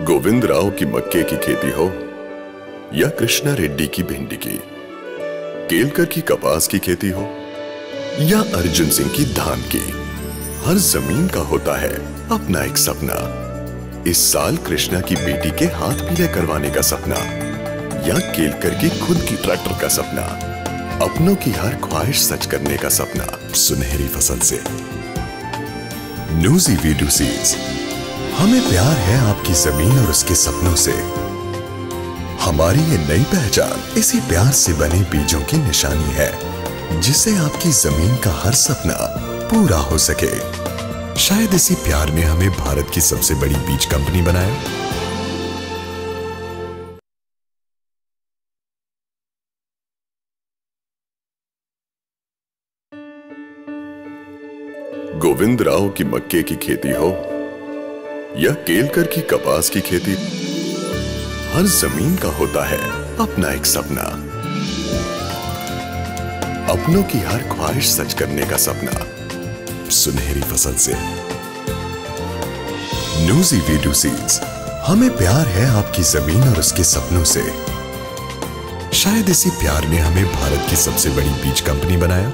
गोविंद राव की मक्के की खेती हो या कृष्णा रेड्डी की भिंडी की, केलकर की कपास की खेती हो या अर्जुन सिंह की धान की, हर ज़मीन का होता है अपना एक सपना। इस साल कृष्णा की बेटी के हाथ पीले करवाने का सपना या केलकर की खुद की ट्रैक्टर का सपना, अपनों की हर ख्वाहिश सच करने का सपना। सुनहरी फ़सल से। न्यूजी वीडियो सीड्स हमें प्यार है आपकी ज़मीन और उसके सपनों से। हमारी ये नई पहचान इसी प्यार से बने बीजों की निशानी है, जिससे आपकी ज़मीन का हर सपना पूरा हो सके। शायद इसी प्यार ने हमें भारत की सबसे बड़ी बीज कंपनी बनाया। गोविंद राव की मक्के की खेती हो या केलकर की कपास की खेती हर ज़मीन का होता है, अपना एक सपना। अपनों की हर ख्वाहिश सच करने का सपना। सुनहरी फ़सल से। न्यूजी वीडियो सीड्स हमें प्यार है आपकी ज़मीन और उसके सपनों से। शायद इसी प्यार ने हमें भारत की सबसे बड़ी बीज कंपनी बनाया।